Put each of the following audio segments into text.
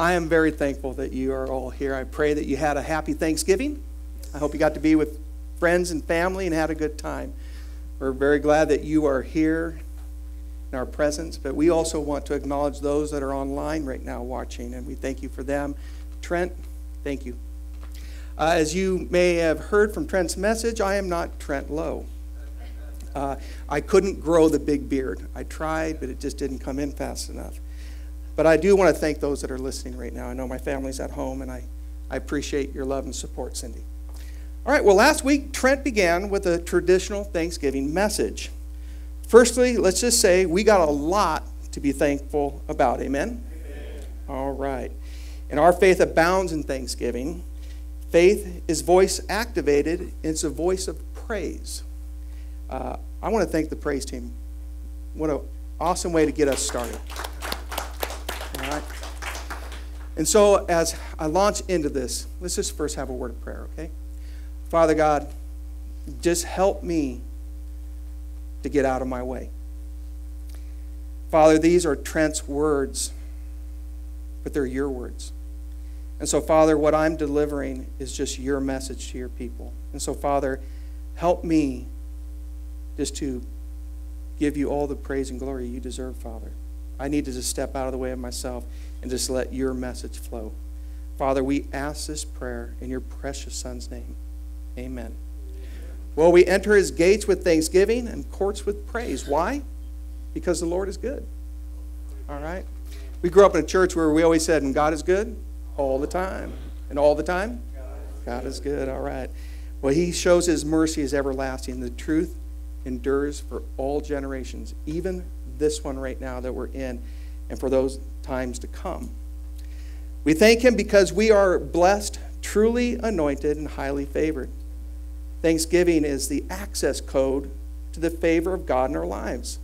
I am very thankful that you are all here. I pray that you had a happy Thanksgiving. I hope you got to be with friends and family and had a good time. We're very glad that you are here in our presence, but we also want to acknowledge those that are online right now watching, and we thank you for them. Trent, thank you. Uh, as you may have heard from Trent's message, I am not Trent Lowe. Uh, I couldn't grow the big beard. I tried, but it just didn't come in fast enough. But I do want to thank those that are listening right now. I know my family's at home, and I, I appreciate your love and support, Cindy. All right, well, last week, Trent began with a traditional Thanksgiving message. Firstly, let's just say we got a lot to be thankful about. Amen? Amen? All right. And our faith abounds in thanksgiving. Faith is voice activated, it's a voice of praise. Uh, I want to thank the praise team. What an awesome way to get us started. And so, as I launch into this, let's just first have a word of prayer, okay? Father God, just help me to get out of my way. Father, these are Trent's words, but they're your words. And so, Father, what I'm delivering is just your message to your people. And so, Father, help me just to give you all the praise and glory you deserve, Father. I need to just step out of the way of myself and just let your message flow. Father, we ask this prayer in your precious Son's name. Amen. Well, we enter his gates with thanksgiving and courts with praise. Why? Because the Lord is good. All right? We grew up in a church where we always said, and God is good all the time. And all the time? God is good. All right. Well, he shows his mercy is everlasting. The truth endures for all generations, even this one right now that we're in, and for those times to come. We thank him because we are blessed, truly anointed, and highly favored. Thanksgiving is the access code to the favor of God in our lives.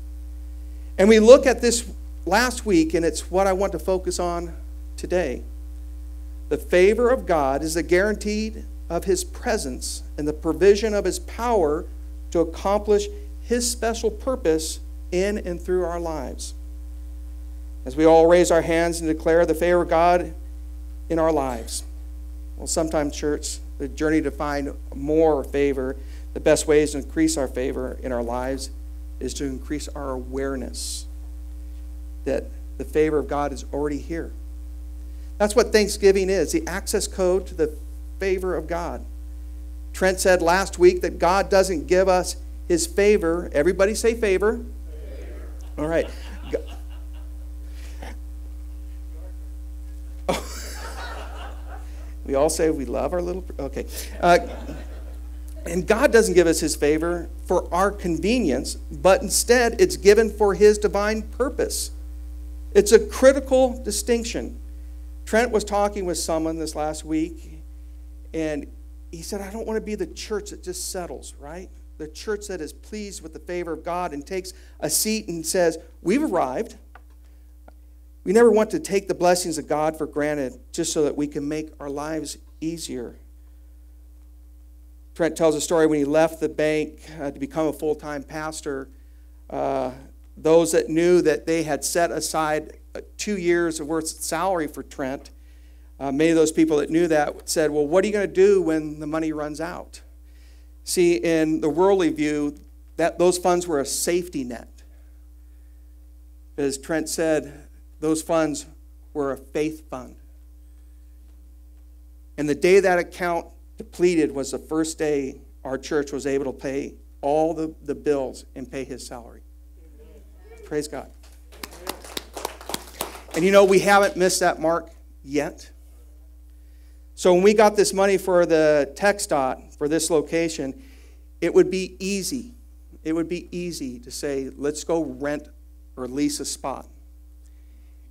And we look at this last week, and it's what I want to focus on today. The favor of God is the guarantee of his presence and the provision of his power to accomplish his special purpose in and through our lives. As we all raise our hands and declare the favor of God in our lives. Well, sometimes, church, the journey to find more favor, the best ways to increase our favor in our lives is to increase our awareness that the favor of God is already here. That's what Thanksgiving is the access code to the favor of God. Trent said last week that God doesn't give us his favor. Everybody say favor. favor. All right. We all say we love our little. Okay. Uh, and God doesn't give us his favor for our convenience, but instead it's given for his divine purpose. It's a critical distinction. Trent was talking with someone this last week, and he said, I don't want to be the church that just settles, right? The church that is pleased with the favor of God and takes a seat and says, We've arrived. We never want to take the blessings of God for granted just so that we can make our lives easier. Trent tells a story when he left the bank uh, to become a full time pastor. Uh, those that knew that they had set aside uh, two years of worth salary for Trent uh, many of those people that knew that said, Well, what are you going to do when the money runs out? See, in the worldly view, that, those funds were a safety net. As Trent said, those funds were a faith fund. And the day that account depleted was the first day our church was able to pay all the, the bills and pay his salary. Praise God. And you know, we haven't missed that mark yet. So when we got this money for the TxDOT for this location, it would be easy. It would be easy to say, let's go rent or lease a spot.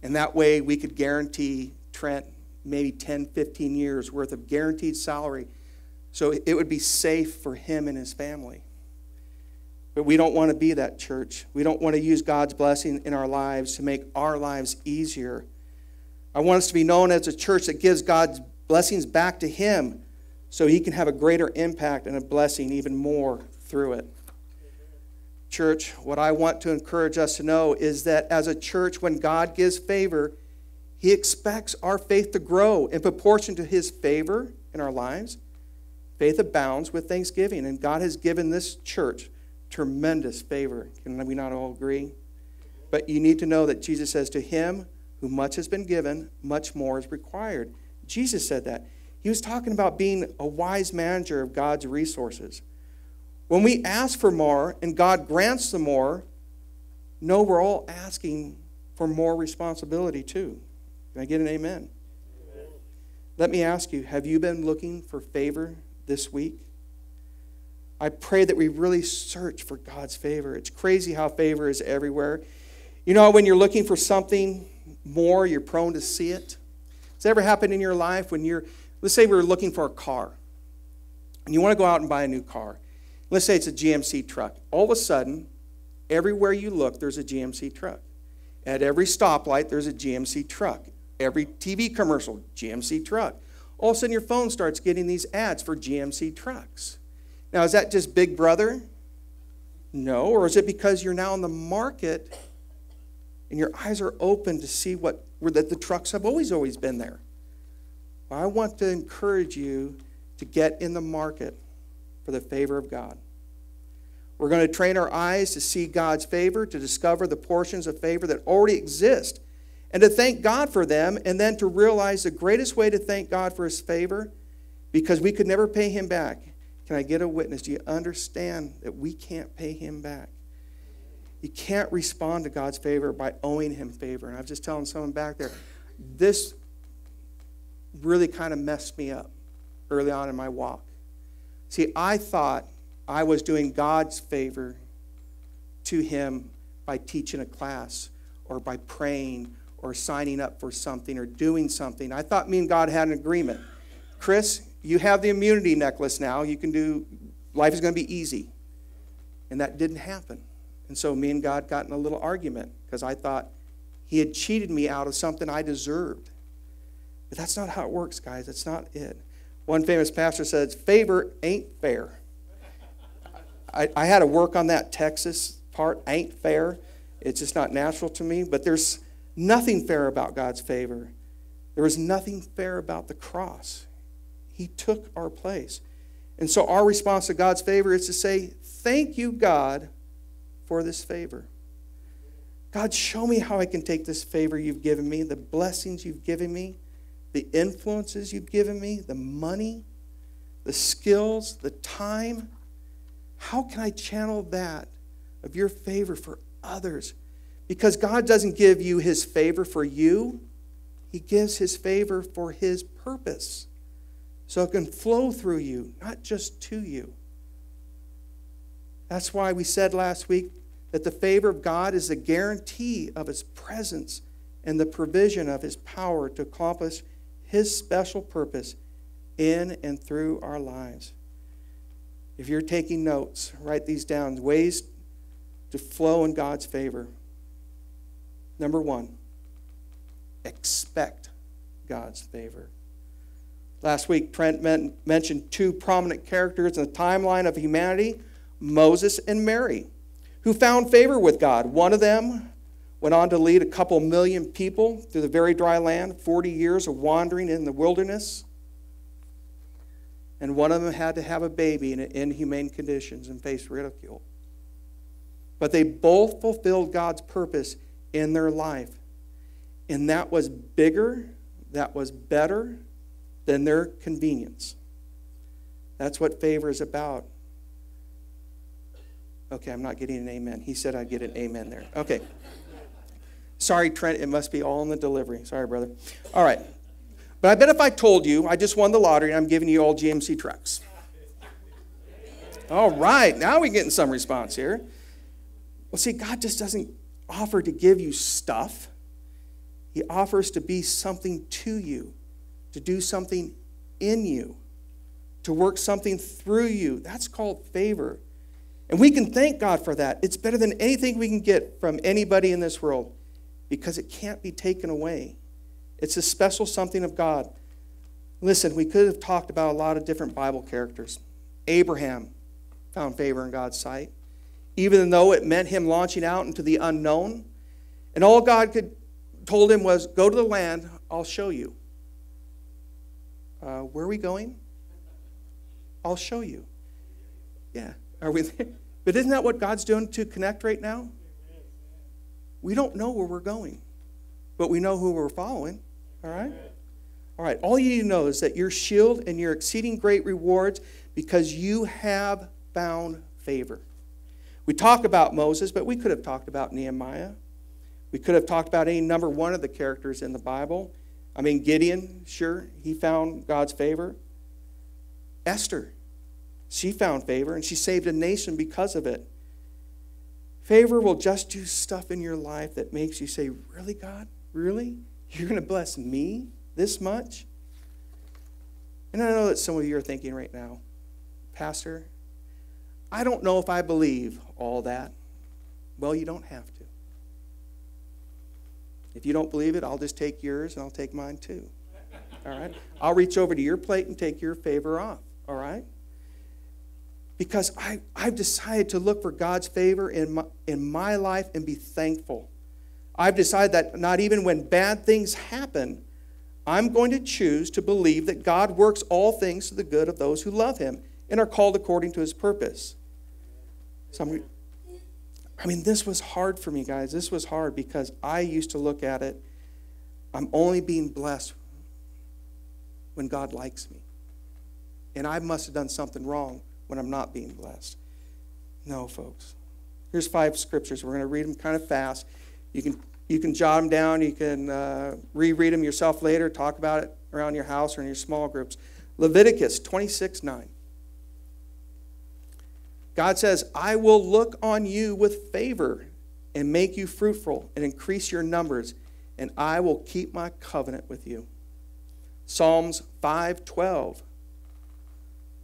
And that way we could guarantee Trent maybe 10, 15 years worth of guaranteed salary. So it would be safe for him and his family. But we don't want to be that church. We don't want to use God's blessing in our lives to make our lives easier. I want us to be known as a church that gives God's blessings back to Him so He can have a greater impact and a blessing even more through it. Church, what I want to encourage us to know is that as a church, when God gives favor, He expects our faith to grow in proportion to His favor in our lives. Faith abounds with thanksgiving, and God has given this church tremendous favor. Can we not all agree? But you need to know that Jesus says, To him who much has been given, much more is required. Jesus said that. He was talking about being a wise manager of God's resources. When we ask for more and God grants the more, no, we're all asking for more responsibility too. Can I get an amen? amen? Let me ask you have you been looking for favor this week? I pray that we really search for God's favor. It's crazy how favor is everywhere. You know, when you're looking for something more, you're prone to see it. Has it ever happened in your life when you're, let's say we're looking for a car, and you want to go out and buy a new car? Let's say it's a GMC truck. All of a sudden, everywhere you look, there's a GMC truck. At every stoplight, there's a GMC truck. Every TV commercial, GMC truck. All of a sudden, your phone starts getting these ads for GMC trucks. Now, is that just Big Brother? No. Or is it because you're now in the market and your eyes are open to see what that the trucks have always always been there? Well, I want to encourage you to get in the market for the favor of God. We're going to train our eyes to see God's favor, to discover the portions of favor that already exist, and to thank God for them, and then to realize the greatest way to thank God for His favor, because we could never pay Him back. Can I get a witness? Do you understand that we can't pay Him back? You can't respond to God's favor by owing Him favor. And I was just telling someone back there, this really kind of messed me up early on in my walk. See, I thought I was doing God's favor to him by teaching a class or by praying or signing up for something or doing something. I thought me and God had an agreement. Chris, you have the immunity necklace now. You can do, life is going to be easy. And that didn't happen. And so me and God got in a little argument because I thought he had cheated me out of something I deserved. But that's not how it works, guys. That's not it. One famous pastor says, favor ain't fair. I, I had to work on that Texas part, ain't fair. It's just not natural to me. But there's nothing fair about God's favor. There is nothing fair about the cross. He took our place. And so our response to God's favor is to say, Thank you, God, for this favor. God, show me how I can take this favor you've given me, the blessings you've given me, the influences you've given me, the money, the skills, the time. How can I channel that of your favor for others? Because God doesn't give you his favor for you, he gives his favor for his purpose. So it can flow through you, not just to you. That's why we said last week that the favor of God is a guarantee of his presence and the provision of his power to accomplish his special purpose in and through our lives. If you're taking notes, write these down ways to flow in God's favor. Number one, expect God's favor. Last week, Trent mentioned two prominent characters in the timeline of humanity Moses and Mary, who found favor with God. One of them went on to lead a couple million people through the very dry land, 40 years of wandering in the wilderness. And one of them had to have a baby in inhumane conditions and face ridicule. But they both fulfilled God's purpose in their life. And that was bigger, that was better than their convenience. That's what favor is about. Okay, I'm not getting an amen. He said I'd get an amen there. Okay. Sorry, Trent, it must be all in the delivery. Sorry, brother. All right. But I bet if I told you I just won the lottery and I'm giving you all GMC trucks. All right, now we're getting some response here. Well, see, God just doesn't offer to give you stuff, He offers to be something to you, to do something in you, to work something through you. That's called favor. And we can thank God for that. It's better than anything we can get from anybody in this world because it can't be taken away. It's a special something of God. Listen, we could have talked about a lot of different Bible characters. Abraham found favor in God's sight, even though it meant him launching out into the unknown. And all God could told him was, Go to the land, I'll show you. Uh, where are we going? I'll show you. Yeah. Are we there? But isn't that what God's doing to connect right now? We don't know where we're going, but we know who we're following. All right? All right. All you need to know is that your shield and your exceeding great rewards because you have found favor. We talk about Moses, but we could have talked about Nehemiah. We could have talked about any number one of the characters in the Bible. I mean, Gideon, sure, he found God's favor. Esther, she found favor and she saved a nation because of it. Favor will just do stuff in your life that makes you say, Really, God? Really? You're going to bless me this much? And I know that some of you are thinking right now, Pastor, I don't know if I believe all that. Well, you don't have to. If you don't believe it, I'll just take yours and I'll take mine too. All right? I'll reach over to your plate and take your favor off. All right? Because I, I've decided to look for God's favor in my, in my life and be thankful. I've decided that not even when bad things happen, I'm going to choose to believe that God works all things to the good of those who love Him and are called according to His purpose. So I'm, I mean, this was hard for me, guys. This was hard because I used to look at it, I'm only being blessed when God likes me. And I must have done something wrong when I'm not being blessed. No, folks. Here's five scriptures. We're going to read them kind of fast. You can, you can jot them down. You can uh, reread them yourself later, talk about it around your house or in your small groups. Leviticus 26 9. God says, I will look on you with favor and make you fruitful and increase your numbers, and I will keep my covenant with you. Psalms 5:12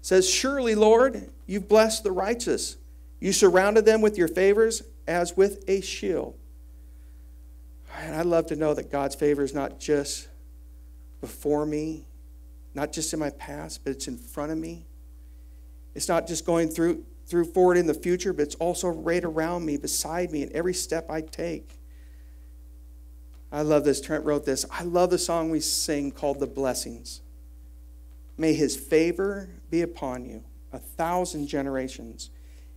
says, Surely, Lord, you've blessed the righteous. You surrounded them with your favors as with a shield. And I love to know that God's favor is not just before me, not just in my past, but it's in front of me. It's not just going through through forward in the future, but it's also right around me, beside me, in every step I take. I love this. Trent wrote this. I love the song we sing called The Blessings. May his favor be upon you a thousand generations,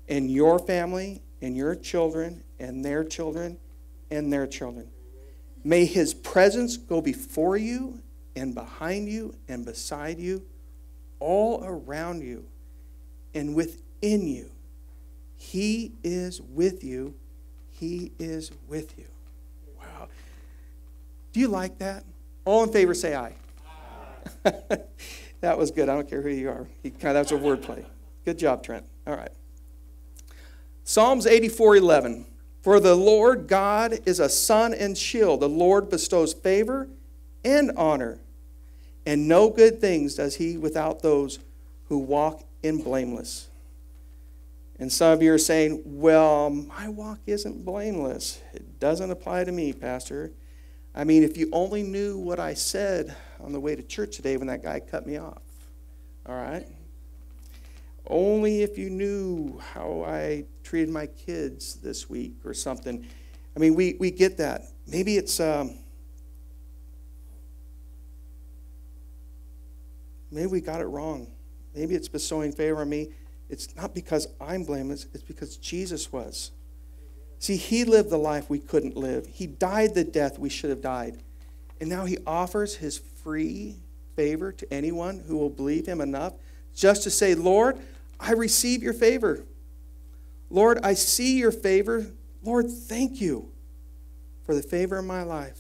in your family, in your children, and their children, and their children. May his presence go before you, and behind you, and beside you, all around you, and within you. He is with you. He is with you. Wow. Do you like that? All in favor say aye. aye. That was good. I don't care who you are. He, that was a wordplay. Good job, Trent. All right. Psalms 84 11. For the Lord God is a sun and shield. The Lord bestows favor and honor. And no good things does he without those who walk in blameless. And some of you are saying, well, my walk isn't blameless. It doesn't apply to me, Pastor. I mean, if you only knew what I said on the way to church today when that guy cut me off. All right? Only if you knew how I treated my kids this week or something. I mean, we, we get that. Maybe it's. Um, maybe we got it wrong. Maybe it's bestowing favor on me. It's not because I'm blameless, it's because Jesus was. See, he lived the life we couldn't live. He died the death we should have died. And now he offers his free favor to anyone who will believe him enough just to say, Lord, I receive your favor. Lord, I see your favor. Lord, thank you for the favor in my life.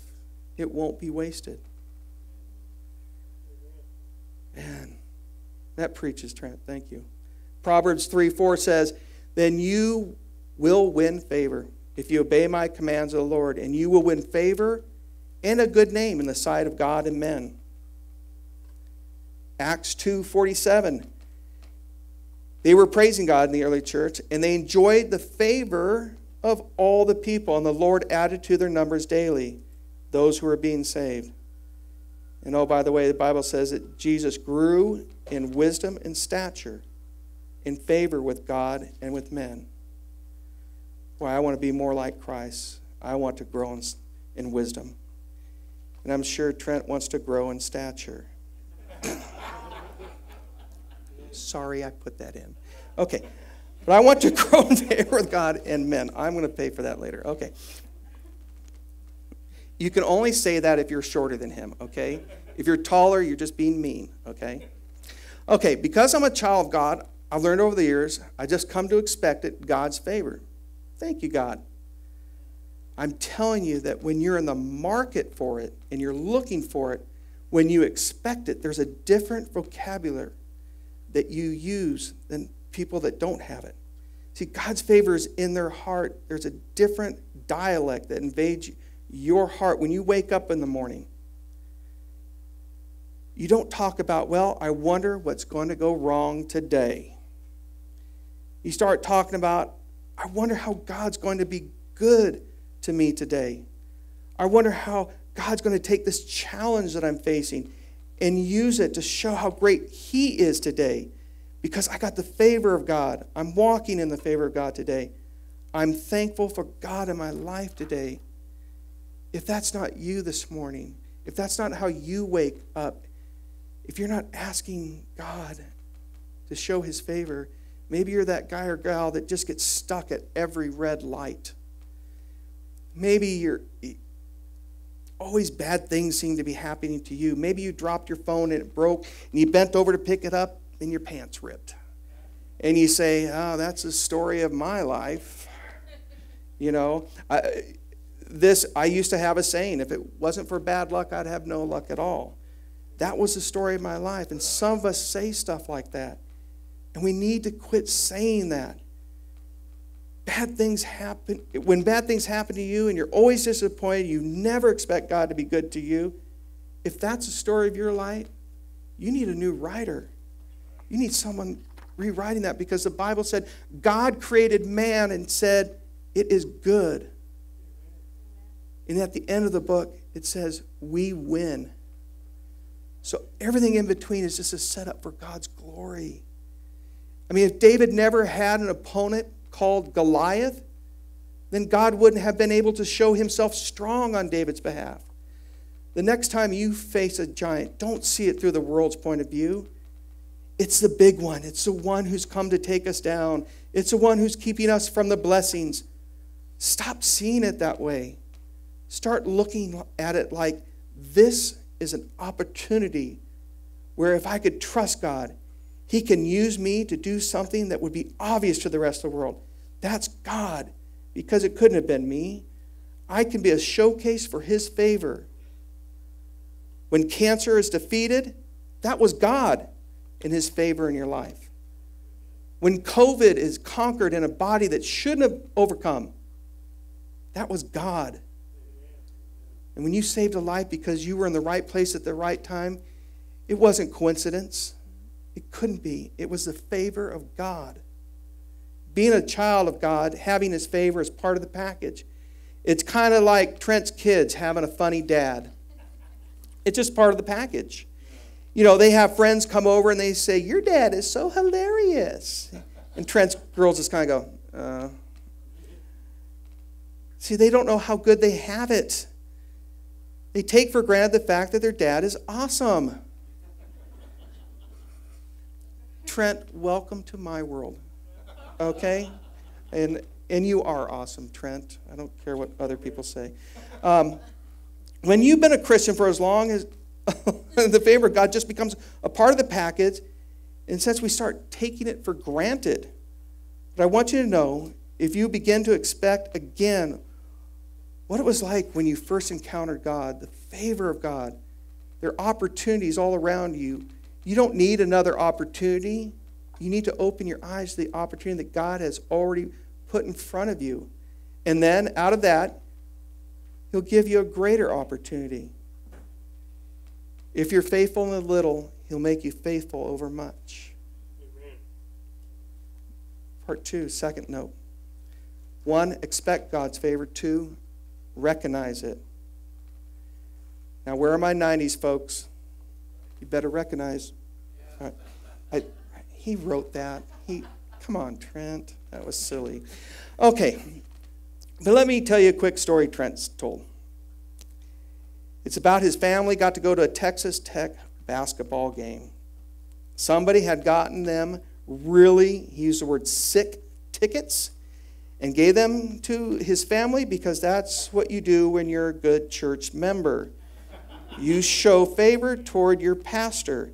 It won't be wasted. Man, that preaches, Trent. Thank you. Proverbs 3 4 says, Then you will win favor if you obey my commands, O Lord, and you will win favor and a good name in the sight of God and men. Acts 2:47 They were praising God in the early church and they enjoyed the favor of all the people and the Lord added to their numbers daily those who were being saved. And oh by the way the Bible says that Jesus grew in wisdom and stature in favor with God and with men. Why, I want to be more like Christ. I want to grow in, in wisdom. And I'm sure Trent wants to grow in stature. Sorry, I put that in. Okay. But I want to grow in favor with God and men. I'm going to pay for that later. Okay. You can only say that if you're shorter than him, okay? If you're taller, you're just being mean, okay? Okay, because I'm a child of God, I've learned over the years, I just come to expect it God's favor. Thank you, God. I'm telling you that when you're in the market for it and you're looking for it, when you expect it, there's a different vocabulary that you use than people that don't have it. See, God's favor is in their heart. There's a different dialect that invades your heart when you wake up in the morning. You don't talk about, well, I wonder what's going to go wrong today. You start talking about, I wonder how God's going to be good to me today. I wonder how God's going to take this challenge that I'm facing and use it to show how great He is today because I got the favor of God. I'm walking in the favor of God today. I'm thankful for God in my life today. If that's not you this morning, if that's not how you wake up, if you're not asking God to show His favor, maybe you're that guy or gal that just gets stuck at every red light. Maybe you're always bad things seem to be happening to you. Maybe you dropped your phone and it broke, and you bent over to pick it up, and your pants ripped. And you say, Oh, that's the story of my life. You know, I, this, I used to have a saying if it wasn't for bad luck, I'd have no luck at all. That was the story of my life. And some of us say stuff like that. And we need to quit saying that. Bad things happen. When bad things happen to you and you're always disappointed, you never expect God to be good to you. If that's the story of your life, you need a new writer. You need someone rewriting that because the Bible said God created man and said, It is good. And at the end of the book, it says, We win. So everything in between is just a setup for God's glory. I mean, if David never had an opponent called Goliath, then God wouldn't have been able to show himself strong on David's behalf. The next time you face a giant, don't see it through the world's point of view. It's the big one. It's the one who's come to take us down. It's the one who's keeping us from the blessings. Stop seeing it that way. Start looking at it like this is an opportunity where if I could trust God, He can use me to do something that would be obvious to the rest of the world. That's God, because it couldn't have been me. I can be a showcase for His favor. When cancer is defeated, that was God in His favor in your life. When COVID is conquered in a body that shouldn't have overcome, that was God and when you saved a life because you were in the right place at the right time, it wasn't coincidence. It couldn't be. It was the favor of God. Being a child of God, having his favor is part of the package. It's kind of like Trent's kids having a funny dad. It's just part of the package. You know, they have friends come over and they say, Your dad is so hilarious. And Trent's girls just kind of go, uh. See, they don't know how good they have it. They take for granted the fact that their dad is awesome. Trent, welcome to my world. Okay? And, and you are awesome, Trent. I don't care what other people say. Um, when you've been a Christian for as long as the favor of God just becomes a part of the package, and since we start taking it for granted, but I want you to know if you begin to expect again what it was like when you first encountered God, the favor of God. There are opportunities all around you. You don't need another opportunity. You need to open your eyes to the opportunity that God has already put in front of you. And then out of that, He'll give you a greater opportunity. If you're faithful in a little, He'll make you faithful over much. Amen. Part two, second note. One, expect God's favor. Two, recognize it. Now, where are my 90s folks? You better recognize. I, I, he wrote that. He, come on, Trent. That was silly. Okay, but let me tell you a quick story Trent's told. It's about his family got to go to a Texas Tech basketball game. Somebody had gotten them really, he used the word sick tickets and gave them to his family because that's what you do when you're a good church member. You show favor toward your pastor.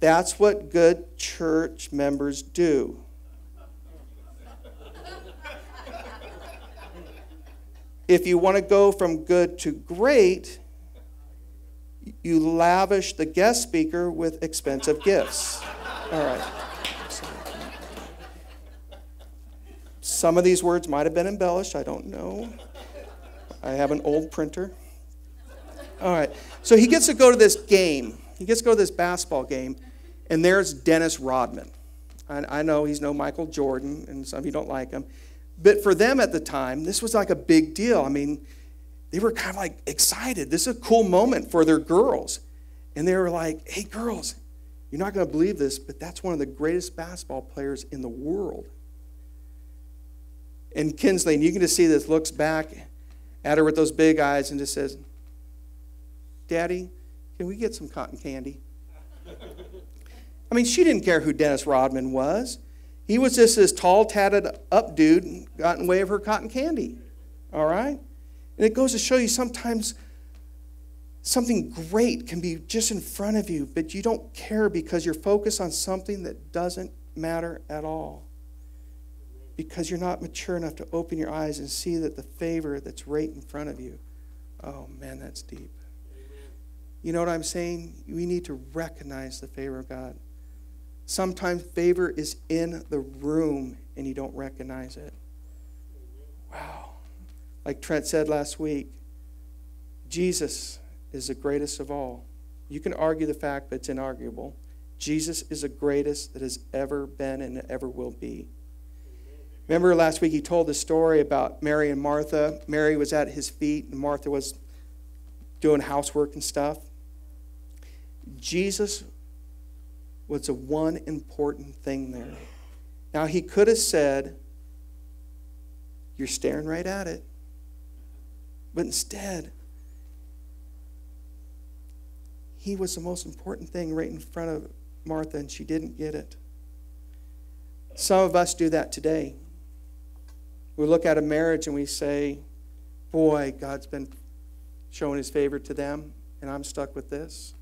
That's what good church members do. If you want to go from good to great, you lavish the guest speaker with expensive gifts. All right. Some of these words might have been embellished. I don't know. I have an old printer. All right. So he gets to go to this game. He gets to go to this basketball game, and there's Dennis Rodman. I, I know he's no Michael Jordan, and some of you don't like him. But for them at the time, this was like a big deal. I mean, they were kind of like excited. This is a cool moment for their girls. And they were like, hey, girls, you're not going to believe this, but that's one of the greatest basketball players in the world. And Kinsley, and you can just see this, looks back at her with those big eyes and just says, Daddy, can we get some cotton candy? I mean, she didn't care who Dennis Rodman was. He was just this tall, tatted up dude, got in the way of her cotton candy. All right? And it goes to show you sometimes something great can be just in front of you, but you don't care because you're focused on something that doesn't matter at all. Because you're not mature enough to open your eyes and see that the favor that's right in front of you. Oh, man, that's deep. You know what I'm saying? We need to recognize the favor of God. Sometimes favor is in the room and you don't recognize it. Wow. Like Trent said last week, Jesus is the greatest of all. You can argue the fact, but it's inarguable. Jesus is the greatest that has ever been and ever will be. Remember last week he told the story about Mary and Martha. Mary was at his feet, and Martha was doing housework and stuff. Jesus was the one important thing there. Now, he could have said, You're staring right at it. But instead, he was the most important thing right in front of Martha, and she didn't get it. Some of us do that today. We look at a marriage and we say, Boy, God's been showing his favor to them, and I'm stuck with this.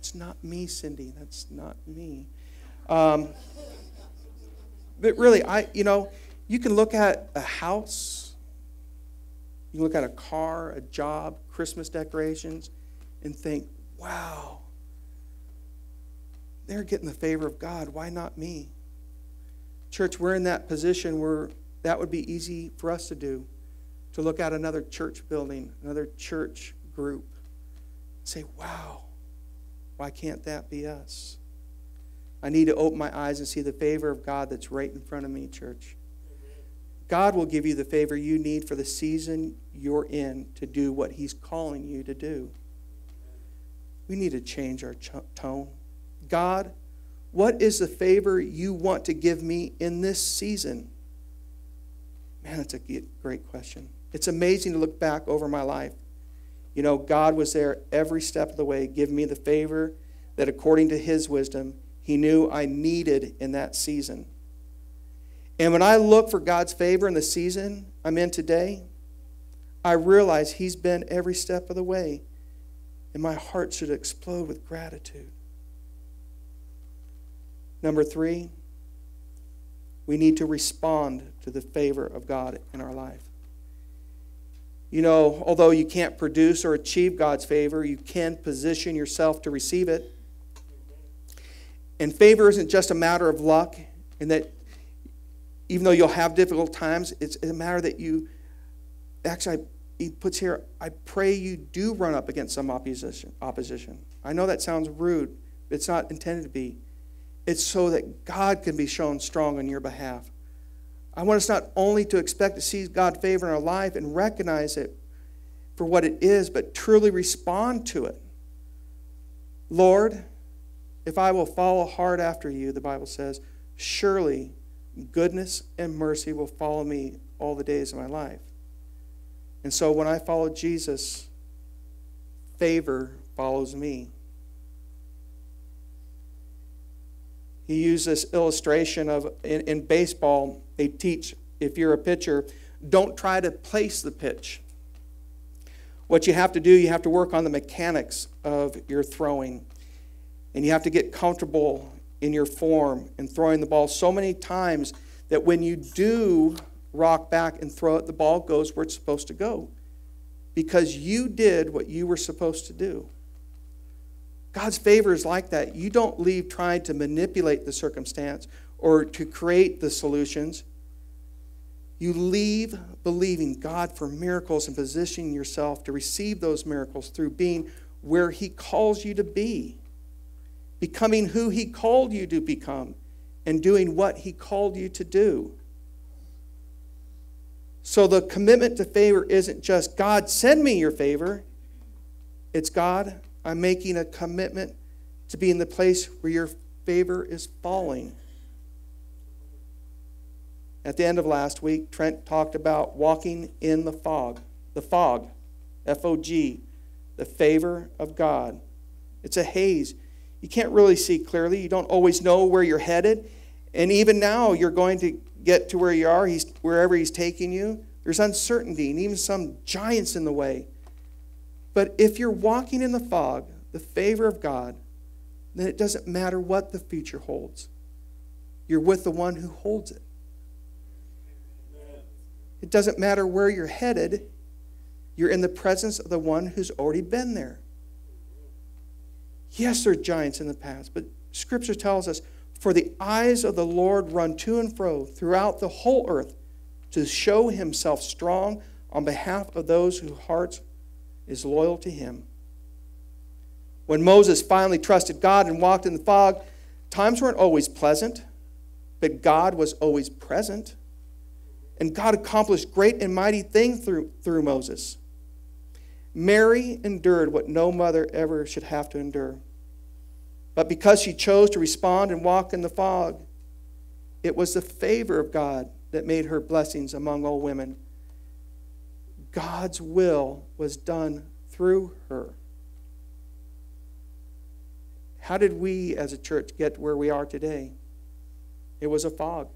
That's not me, Cindy. That's not me. Um, but really, I, you know, you can look at a house, you can look at a car, a job, Christmas decorations, and think, wow, they're getting the favor of God. Why not me? Church, we're in that position where that would be easy for us to do to look at another church building, another church group, say, wow, why can't that be us? I need to open my eyes and see the favor of God that's right in front of me, church. God will give you the favor you need for the season you're in to do what He's calling you to do. We need to change our tone. God, what is the favor you want to give me in this season? Man, that's a great question. It's amazing to look back over my life you know, God was there every step of the way, giving me the favor that, according to His wisdom, He knew I needed in that season. And when I look for God's favor in the season I'm in today, I realize He's been every step of the way, and my heart should explode with gratitude. Number three, we need to respond to the favor of God in our life. You know, although you can't produce or achieve God's favor, you can position yourself to receive it. And favor isn't just a matter of luck, and that even though you'll have difficult times, it's a matter that you actually, he puts here, I pray you do run up against some opposition. opposition. I know that sounds rude, it's not intended to be. It's so that God can be shown strong on your behalf. I want us not only to expect to see God's favor in our life and recognize it for what it is, but truly respond to it. Lord, if I will follow hard after you, the Bible says, surely goodness and mercy will follow me all the days of my life. And so when I follow Jesus, favor follows me. He used this illustration of in, in baseball, they teach if you're a pitcher, don't try to place the pitch. What you have to do, you have to work on the mechanics of your throwing. And you have to get comfortable in your form and throwing the ball so many times that when you do rock back and throw it, the ball goes where it's supposed to go. Because you did what you were supposed to do. God's favor is like that. You don't leave trying to manipulate the circumstance or to create the solutions. You leave believing God for miracles and positioning yourself to receive those miracles through being where He calls you to be, becoming who He called you to become, and doing what He called you to do. So the commitment to favor isn't just God, send me your favor. It's God, I'm making a commitment to be in the place where your favor is falling. At the end of last week, Trent talked about walking in the fog. The fog, F O G, the favor of God. It's a haze. You can't really see clearly. You don't always know where you're headed. And even now, you're going to get to where you are, he's, wherever He's taking you. There's uncertainty and even some giants in the way. But if you're walking in the fog, the favor of God, then it doesn't matter what the future holds. You're with the one who holds it. It doesn't matter where you're headed, you're in the presence of the one who's already been there. Yes, there are giants in the past, but Scripture tells us, For the eyes of the Lord run to and fro throughout the whole earth to show himself strong on behalf of those whose hearts is loyal to him. When Moses finally trusted God and walked in the fog, times weren't always pleasant, but God was always present. And God accomplished great and mighty things through, through Moses. Mary endured what no mother ever should have to endure. But because she chose to respond and walk in the fog, it was the favor of God that made her blessings among all women. God's will was done through her. How did we as a church get where we are today? It was a fog.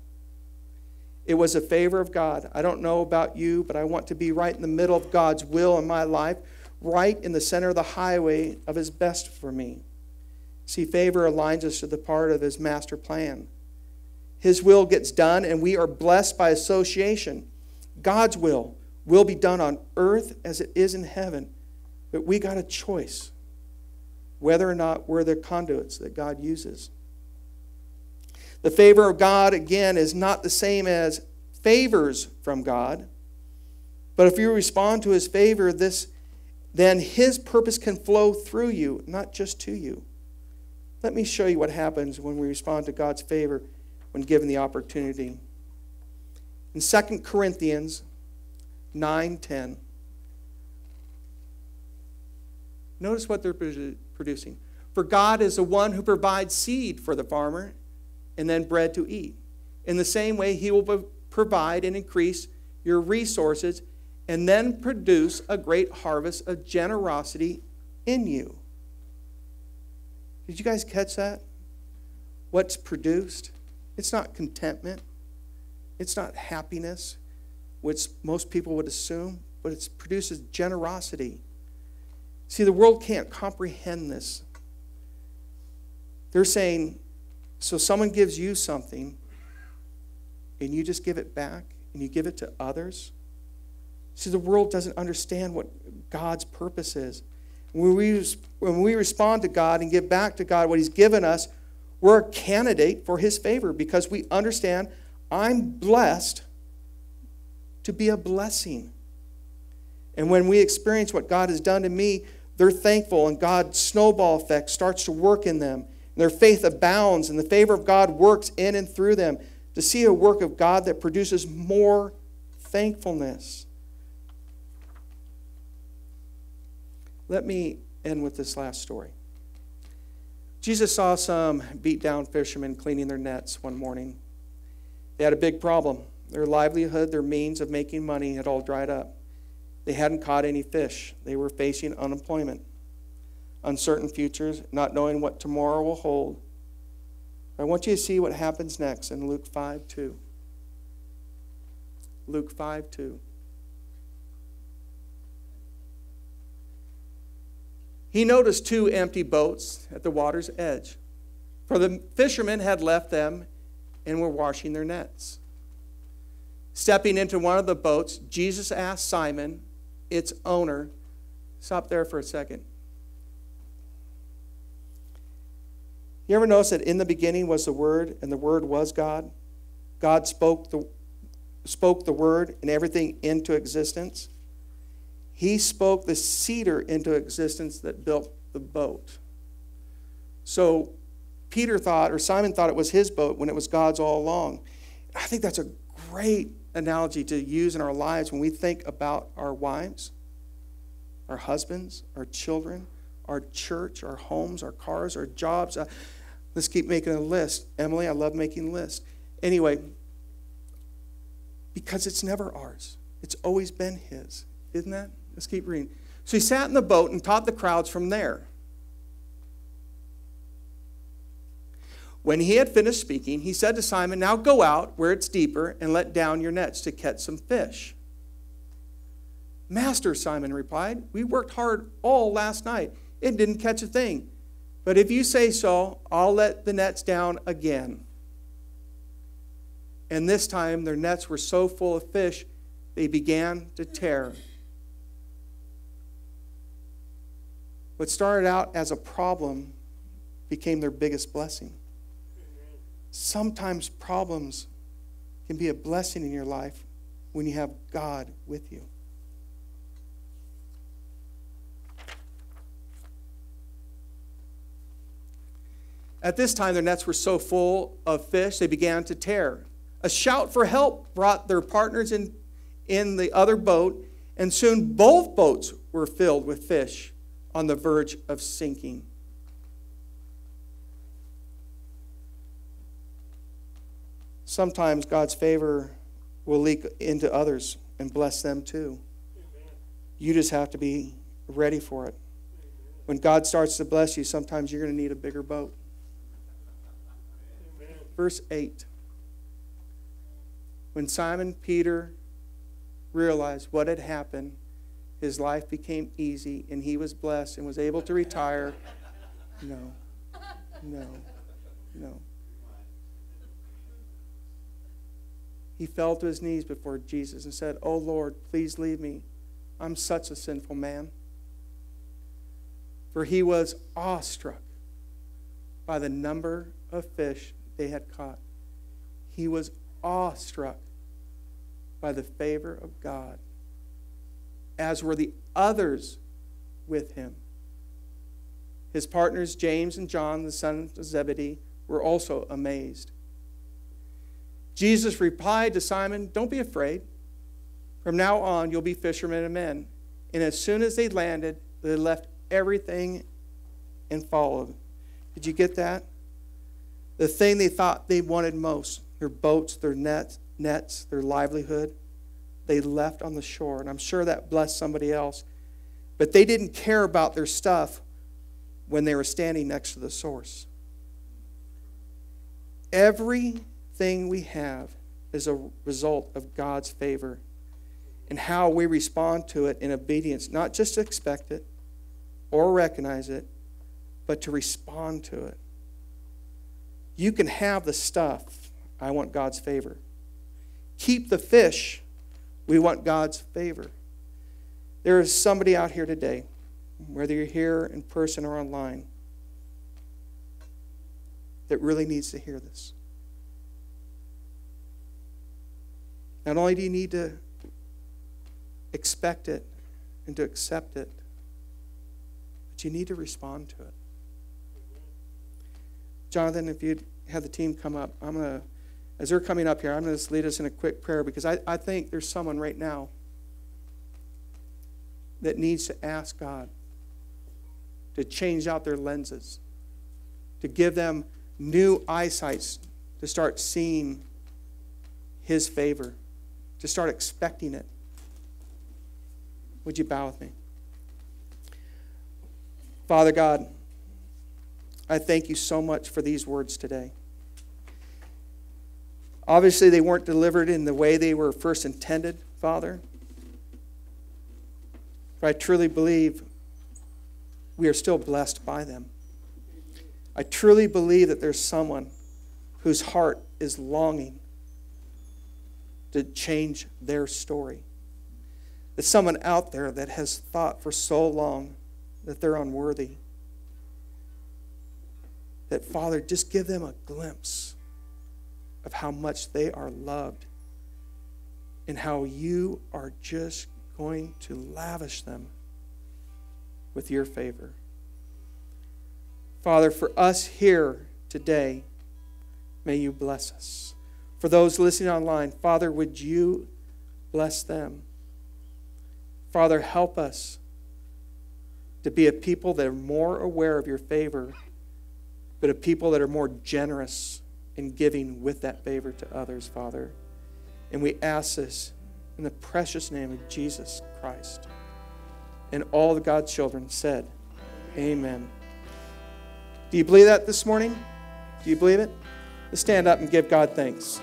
It was a favor of God. I don't know about you, but I want to be right in the middle of God's will in my life, right in the center of the highway of His best for me. See, favor aligns us to the part of His master plan. His will gets done, and we are blessed by association. God's will will be done on earth as it is in heaven. But we got a choice whether or not we're the conduits that God uses. The favor of God, again, is not the same as favors from God. But if you respond to his favor, this, then his purpose can flow through you, not just to you. Let me show you what happens when we respond to God's favor when given the opportunity. In 2 Corinthians 9:10, notice what they're producing. For God is the one who provides seed for the farmer and then bread to eat. In the same way, He will provide and increase your resources and then produce a great harvest of generosity in you. Did you guys catch that? What's produced? It's not contentment, it's not happiness, which most people would assume, but it produces generosity. See, the world can't comprehend this. They're saying, so someone gives you something and you just give it back and you give it to others. See, the world doesn't understand what God's purpose is. When we, when we respond to God and give back to God what He's given us, we're a candidate for His favor because we understand I'm blessed to be a blessing. And when we experience what God has done to me, they're thankful, and God's snowball effect starts to work in them. Their faith abounds, and the favor of God works in and through them to see a work of God that produces more thankfulness. Let me end with this last story. Jesus saw some beat down fishermen cleaning their nets one morning. They had a big problem. Their livelihood, their means of making money had all dried up. They hadn't caught any fish. They were facing unemployment, uncertain futures, not knowing what tomorrow will hold. I want you to see what happens next in Luke 5 2. Luke 5 2. He noticed two empty boats at the water's edge, for the fishermen had left them and were washing their nets. Stepping into one of the boats, Jesus asked Simon, its owner, stop there for a second. You ever notice that in the beginning was the Word, and the Word was God? God spoke the, spoke the Word and everything into existence. He spoke the cedar into existence that built the boat. So Peter thought, or Simon thought it was his boat when it was God's all along. I think that's a great analogy to use in our lives when we think about our wives, our husbands, our children, our church, our homes, our cars, our jobs. Uh, let's keep making a list. Emily, I love making lists. Anyway, because it's never ours, it's always been His. Isn't that? Let's keep reading. So he sat in the boat and taught the crowds from there. When he had finished speaking, he said to Simon, Now go out where it's deeper and let down your nets to catch some fish. Master, Simon replied, We worked hard all last night and didn't catch a thing. But if you say so, I'll let the nets down again. And this time their nets were so full of fish, they began to tear. What started out as a problem became their biggest blessing sometimes problems can be a blessing in your life when you have God with you. At this time, their nets were so full of fish, they began to tear. A shout for help brought their partners in, in the other boat, and soon both boats were filled with fish on the verge of sinking. sometimes God's favor will leak into others and bless them too. You just have to be ready for it. When God starts to bless you, sometimes you're going to need a bigger boat. Verse 8. When Simon Peter realized what had happened, his life became easy and he was blessed and was able to retire. No, no, no. he fell to his knees before Jesus and said, Oh Lord, please leave me. I'm such a sinful man. For he was awestruck by the number of fish they had caught. He was awestruck by the favor of God, as were the others with him. His partners, James and John, the sons of Zebedee, were also amazed. Jesus replied to Simon, Don't be afraid. From now on, you'll be fishermen of men. And as soon as they landed, they left everything and followed. Did you get that? The thing they thought they wanted most their boats, their nets, nets, their livelihood they left on the shore. And I'm sure that blessed somebody else. But they didn't care about their stuff when they were standing next to the source. Everything we have is a result of God's favor and how we respond to it in obedience, not just to expect it or recognize it, but to respond to it. You can have the stuff. I want God's favor. Keep the fish. We want God's favor. There is somebody out here today, whether you're here in person or online, that really needs to hear this. Not only do you need to expect it and to accept it, but you need to respond to it. Jonathan, if you'd have the team come up, I'm going to, as they're coming up here, I'm going to lead us in a quick prayer because I, I think there's someone right now that needs to ask God to change out their lenses, to give them new eyesights, to start seeing His favor to start expecting it. Would you bow with me? Father God, I thank you so much for these words today. Obviously, they weren't delivered in the way they were first intended, Father. But I truly believe we are still blessed by them. I truly believe that there's someone whose heart is longing to change their story. There's someone out there that has thought for so long that they're unworthy. That, Father, just give them a glimpse of how much they are loved and how you are just going to lavish them with your favor. Father, for us here today, may you bless us. For those listening online, Father, would you bless them? Father, help us to be a people that are more aware of your favor, but a people that are more generous in giving with that favor to others, Father. And we ask this in the precious name of Jesus Christ. And all the God's children said, Amen. Do you believe that this morning? Do you believe it? Let's stand up and give God thanks.